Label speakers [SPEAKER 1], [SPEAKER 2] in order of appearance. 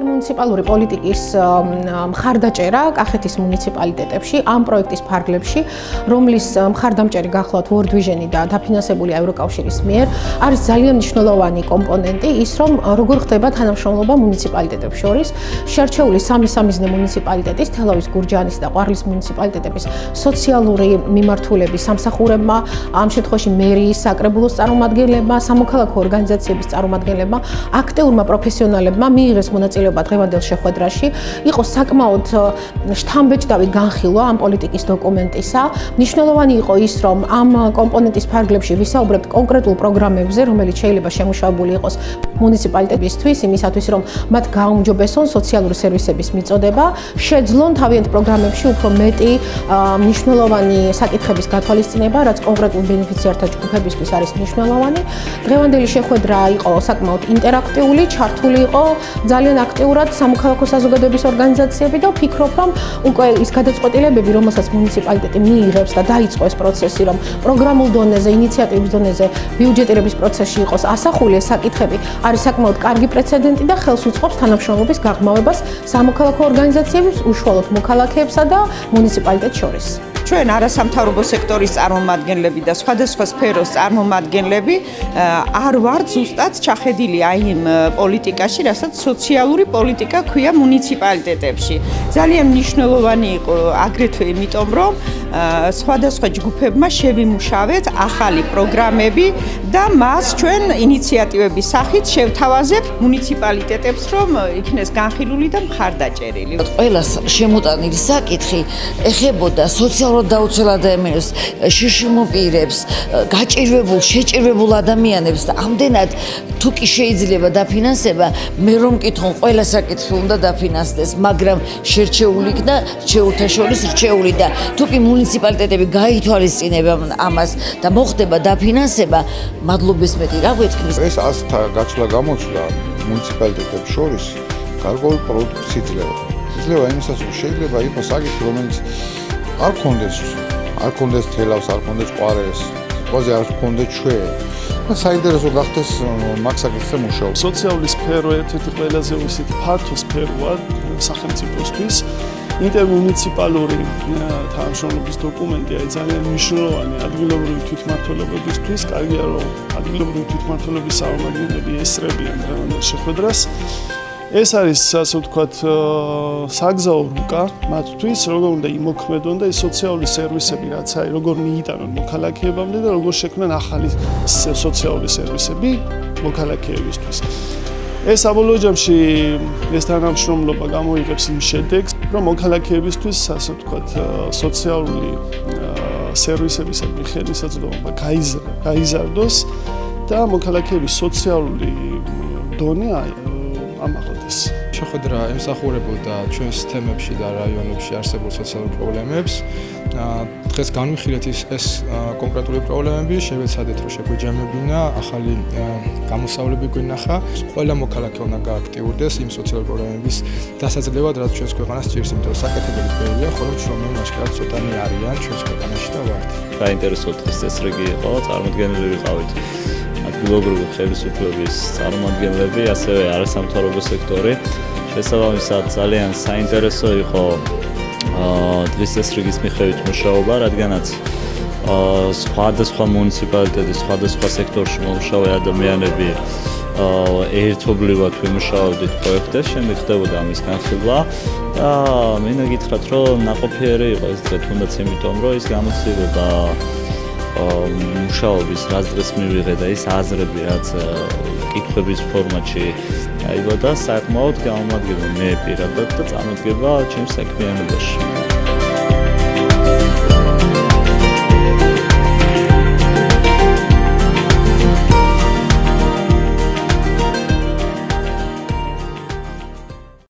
[SPEAKER 1] მუნიციპალური პოლიტიკის მხარდაჭერა კახეთის მუნიციპალიტეტებში ამ პროექტის ფარგლებში, რომლის მხარდამჭერი გახლავთ World Vision-ი და დაფინანსებული ევროკავშირის მიერ, არის ძალიან მნიშვნელოვანი კომპონენტი ის, რომ როგორ ხდება თანამშრომლობა მუნიციპალიტეტებს შორის. შერჩეული სამი სამიზნე მუნიციპალიტეტის, თელავის, გურჯაანის და ყვარლის მუნიციპალიტეტების სოციალური მიმართულების სამსახურებმა, ამ შემთხვევაში მერიის, საკრებულოს წარმომადგენლებმა, სამოქალაქო ორგანიზაციების წარმომადგენლებმა, აქტიურმა პროფესიონალებმა მიიღეს მონაწილეობა დღევანდელ შეხვედრაში. იყო საკმაოდ შთამბეჭდავი განხილვა ამ პოლიტიკის დოკუმენტისა. მნიშვნელოვანი იყო ის, რომ ამ კომპონენტის ფარგლებში ვისაუბრებთ კონკრეტულ პროგრამებზე, რომელიც შეიძლება შემუშავებული იყოს მუნიციპალიტეტისთვის, იმისათვის, რომ მათ გააუმჯობესონ სოციალური სერვისების მიწოდება, შეძლონ თავიანთ პროგრამებში უფრო მეტი მნიშვნელოვანი საკითხების გათვალისწინება, რაც კონკრეტულ ბენეფიციართა ჯგუფებისთვის არის მნიშვნელოვანი. დღევანდელი შეხვედრა იყო საკმაოდ ინტერაქტიული, ჩართული იყო ძალიან აქტიურად სამოქალაქო საზოგადოების ორგანიზაციები და ვფიქრობ, რომ უკვე ის გადაწყვეტილებები, რომელსაც მუნიციპალიტეტი მიიღებს და დაიწყო ეს პროცესი, რომ პროგრამულ დონეზე, ინიციატივის დონეზე ბიუჯეტირების პროცესში იყოს ასახული ეს საკითხები, არის საკმაოდ კარგი პრეცედენტი და ხელს უწყობს თანამშრომლობის გაღრმავებას სამოქალაქო ორგანიზაციების, უშუალოდ მოქალაქეებსა და მუნიციპალიტეტ შორის.
[SPEAKER 2] ჩვენ არასამთავრობო სექტორის წარმომადგენლები და სხვადასხვა სფეროს წარმომადგენლები არ ვართ ზუსტად ჩახედილი აი იმ პოლიტიკაში, რასაც სოციალური პოლიტიკა ქვია მუნიციპალიტეტებში. ძალიან მნიშვნელოვანი იყო აგრეთვე იმიტომ, რომ სხვადასხვა ჯგუფებმა შევიმუშავეთ ახალი პროგრამები და მას ჩვენ ინიციატივების სახით შევთავაზებთ მუნიციპალიტეტებს, რომ იქნეს განხილული და მხარდაჭერილი.
[SPEAKER 3] ყველას შემოტანილი საკითხი ეხებოდა სოციალურ დაუცველ ადამიანებს, შიშიმოპირებს, გაჭირვებულ, შეჭირვებულ ადამიანებს და ამდენად თუ კი შეიძლება დაფინანსება, მე რომ მკითხონ, ყველა საკითხი უნდა დაფინანსდეს, მაგრამ შერჩეული იქნა შეუთა შორის რჩეული და თუ კი მუნიციპალიტეტები გაითვალისწინებენ ამას და მოხდება დაფინანსება, მადლობის მეტი რა გვეთქმის.
[SPEAKER 4] ეს ასთა გაჩლა გამოცდა მუნიციპალიტეტებს შორის გარკვეულ პროდუქტს იძლევა. იძლევა იმისაც, რომ შეიძლება იყოს საკითხი, რომელიც არ კონდეს არ კონდეს თელავს, არ კონდეს ყვარეს, ყველაზე არ კონდეს ჩვენ. და საინტერესო გახდეს მაქსაკითხზე მუშაობა.
[SPEAKER 5] სოციალური სფერო ერთ-ერთი ყველაზე უსით ფართო სფეროა სახელმწიფოსთვის. ინტერმუნიციპალური თანამშრომლობის დოკუმენტი არის ძალიან მნიშვნელოვანი ადგილობრივი თვითმმართველობებისთვის. კარგია რომ ადგილობრივი თვითმმართველობის წარმომადგენლები ესწრებიან დღევანდელ შეხვედრას. ეს არის ასე ვთქვათ საგზაო რუკა მათთვის როგორ უნდა იმოქმედონ და ეს სოციალური სერვისები რაც არის როგორ მიიტანონ მოქალაქეებამდე და როგორ შექმნან ახალი სოციალური სერვისები მოქალაქეებისთვის. ეს საბოლოო ჯამში ეს თანამშრომლობა გამოიღებს იმ შედეგს რომ მოქალაქეებისთვის ასე ვთქვათ სოციალური სერვისებისადმი ხელმისაწვდომობა გაიზარდოს და მოქალაქეების სოციალური დონე ამაღლდეს.
[SPEAKER 6] შეხვედრა ემსახურებოდა ჩვენს თემებში და რაიონებში არსებულ სოციალურ პრობლემებს. დღეს განვიხილეთ ის ეს კონკრეტული პრობლემები, შევეცადეთ რომ შეგვიჯამებინა, ახალი გამოსავლები გვინახა. ყველა მოქალაქე უნდა გააქტიურდეს იმ სოციალურ პრობლემების დასაძლევად, რაც ჩვენს ქვეყანას ჭირს, იმიტომ რომ საკეთებელი ბევრია, ხოლო შრომები მასკარად ცოტანი არიან ჩვენს ქვეყანაში და ვართ.
[SPEAKER 7] საინტერესო დღეს ეს რიგი იყო, წარმოდგენილი ვიყავით. ადგილობრივი ხელისუფლების წარმომადგენლები, ასევე არასამთავრობო სექტორი. შესაბამისად, ძალიან საინტერესო იყო აა დღის ეს რიგის მიხედვით მუშაობა, რადგანაც სხვადასხვა მუნიციპალიტეტის სხვადასხვა სექტორში მომუშავე ადამიანები ერთობლივად ვიმუშავებდით პროექტებს, შემდეგ ხდებოდა ამის განხილვა და მინდა გითხრათ, რომ ნაყოფიერი იყო ეს დღე, თუნდაც იმიტომ, რომ ის გამოცდილება მუშაობის რაზდრეს მივიღე და ის აზრები რაც კითხვების ფორმატში აიბოდა საკმაოდ გამომადგება მე პირადად და წარმოდგება ჩემს საქმიანობაში